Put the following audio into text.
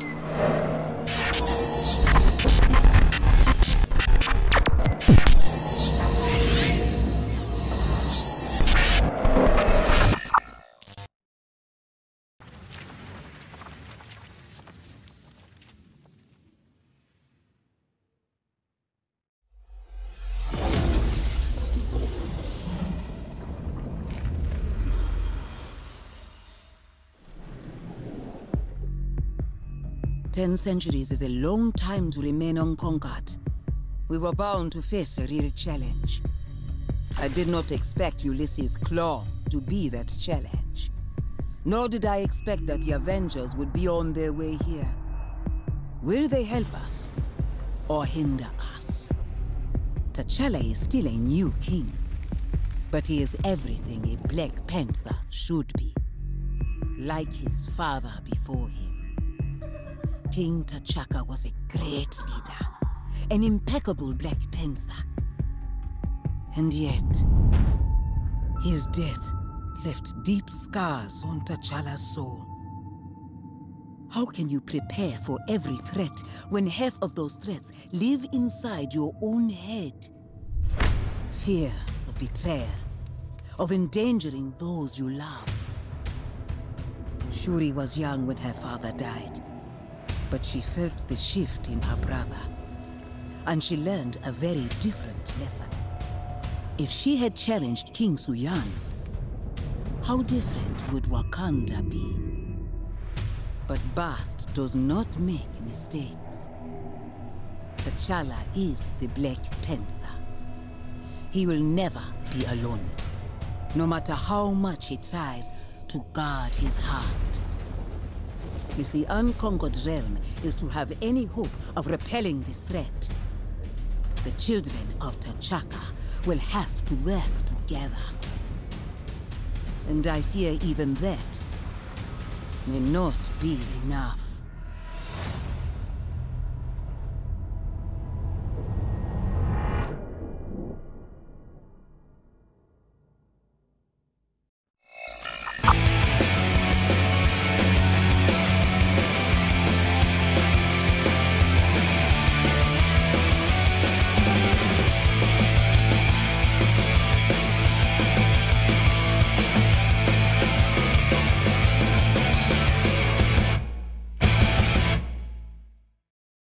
え? Ten centuries is a long time to remain unconquered. We were bound to face a real challenge. I did not expect Ulysses Klaue to be that challenge. Nor did I expect that the Avengers would be on their way here. Will they help us? Or hinder us? T'Challa is still a new king. But he is everything a Black Panther should be. Like his father before him. King T'Chaka was a great leader, an impeccable Black Panther. And yet, his death left deep scars on T'Challa's soul. How can you prepare for every threat when half of those threats live inside your own head? Fear of betrayal, of endangering those you love. Shuri was young when her father died but she felt the shift in her brother. And she learned a very different lesson. If she had challenged King Suyan, how different would Wakanda be? But Bast does not make mistakes. T'Challa is the Black Panther. He will never be alone, no matter how much he tries to guard his heart. If the unconquered realm is to have any hope of repelling this threat, the children of T'Chaka will have to work together. And I fear even that may not be enough.